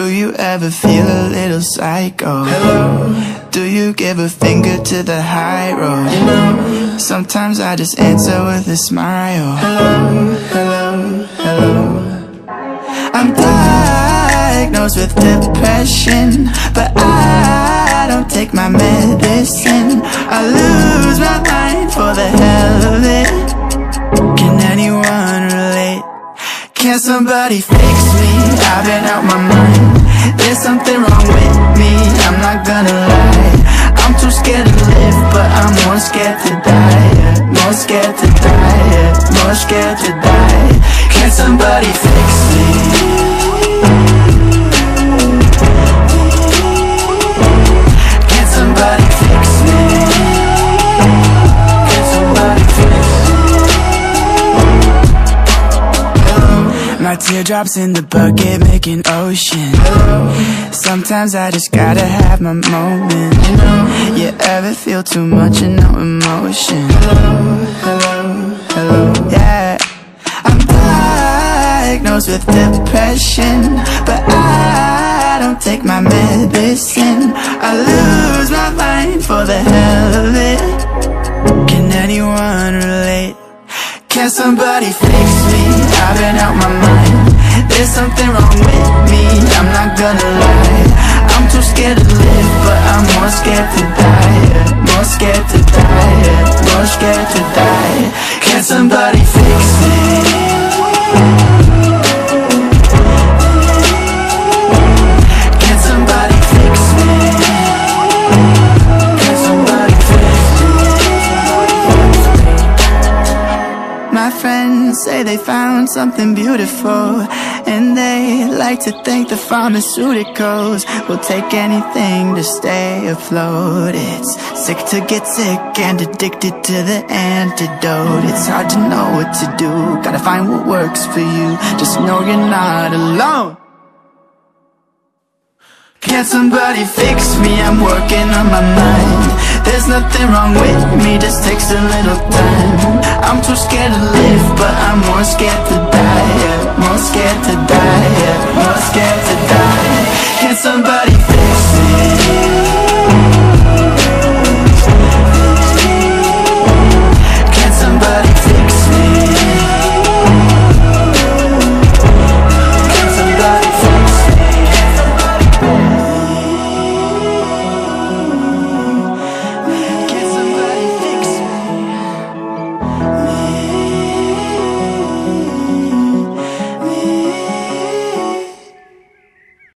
you ever feel a little psycho? Hello? Do you give a finger to the high road? You know. Sometimes I just answer with a smile Hello, hello, hello I'm diagnosed with depression But I don't take my medicine I lose Can somebody fix me? I've been out my mind There's something wrong with me, I'm not gonna lie I'm too scared to live, but I'm more scared to die yeah. More scared to die, yeah. more scared to die Can somebody fix me? My teardrops in the bucket make an ocean. Sometimes I just gotta have my moment. You ever feel too much and no emotion? Hello, hello, yeah I'm diagnosed with depression But I don't take my medicine. I lose my mind for the hell of it. Can anyone relate? Can somebody fix me? I've been out my mind something wrong with me, I'm not gonna lie. I'm too scared to live, but I'm more scared to die. Yeah. More scared to die, more scared to die. Can somebody say they found something beautiful And they like to think the pharmaceuticals Will take anything to stay afloat. It's sick to get sick and addicted to the antidote. It's hard to know what to do Gotta find what works for you. Just know you're not alone. Can somebody fix me? I'm working on my mind. There's nothing wrong with me, just takes a little time. I'm too scared to live, I'm more scared to die yeah. More scared to die, yeah. more scared to die Can somebody